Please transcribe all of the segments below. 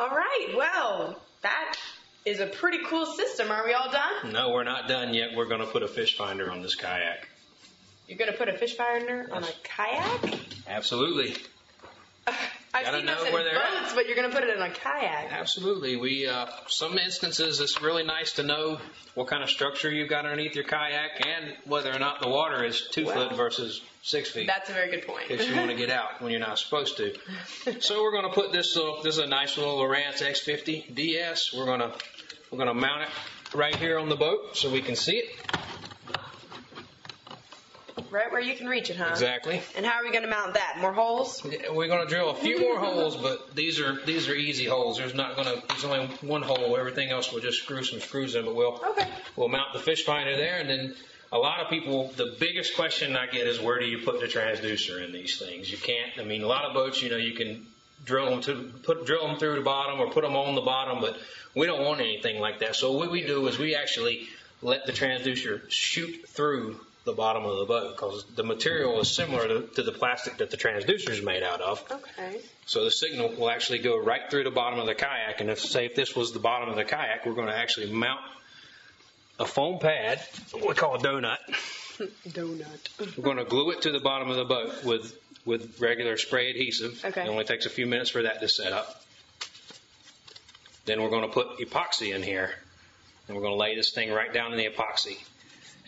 All right. Well, that is a pretty cool system. Are we all done? No, we're not done yet. We're going to put a fish finder on this kayak. You're gonna put a fish finder on a kayak? Absolutely. I've seen know those in where they're at. boats, but you're gonna put it in a kayak. Absolutely. We uh, some instances it's really nice to know what kind of structure you've got underneath your kayak and whether or not the water is two foot versus six feet. That's a very good point. if you want to get out when you're not supposed to. So we're going to put this little. This is a nice little Lowrance X50 DS. We're going to we're going to mount it right here on the boat so we can see it right where you can reach it, huh? exactly. And how are we gonna mount that? More holes? We're going to drill a few more holes, but these are these are easy holes. There's not going to. There's only one hole. Everything else we'll just screw some screws in. But we'll Okay. we'll mount the fish finder there, and then a lot of people. The biggest question I get is where do you put the transducer in these things? You can't. I mean, a lot of boats, you know, you can drill them to put drill them through the bottom or put them on the bottom, but we don't want anything like that. So what we do is we actually let the transducer shoot through the bottom of the boat because the material is similar to, to the plastic that the transducer is made out of. Okay. So the signal will actually go right through the bottom of the kayak. And if say if this was the bottom of the kayak, we're going to actually mount a foam pad, what we call a donut. Donut. We're going to glue it to the bottom of the boat with with regular spray adhesive. Okay. It only takes a few minutes for that to set up. Then we're going to put epoxy in here, and we're going to lay this thing right down in the epoxy.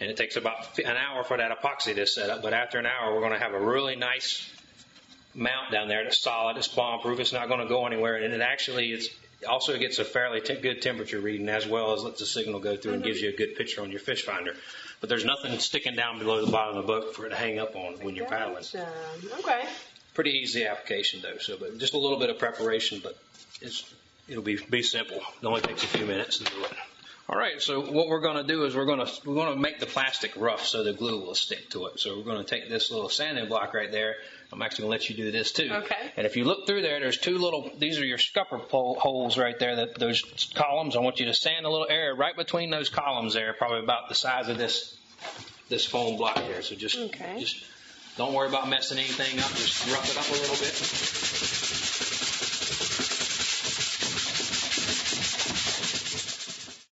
And it takes about an hour for that epoxy to set up. But after an hour, we're going to have a really nice mount down there that's solid, it's bomb-proof, it's not going to go anywhere, and it actually it's also gets a fairly te- good temperature reading as well as lets the signal go through and gives you a good picture on your fish finder. But there's nothing sticking down below the bottom of the boat for it to hang up on when you're paddling. Gotcha. Okay. Pretty easy application though, so but just a little bit of preparation, but it's it'll be be simple. It only takes a few minutes to do it. All right, so what we're going to do is we're going to we're going to make the plastic rough so the glue will stick to it. So we're going to take this little sanding block right there. I'm actually going to let you do this too. Okay. And if you look through there, there's two little. These are your scupper pole holes right there. That those columns. I want you to sand a little area right between those columns there, probably about the size of this this foam block here. So just Okay. just don't worry about messing anything up. Just rough it up a little bit.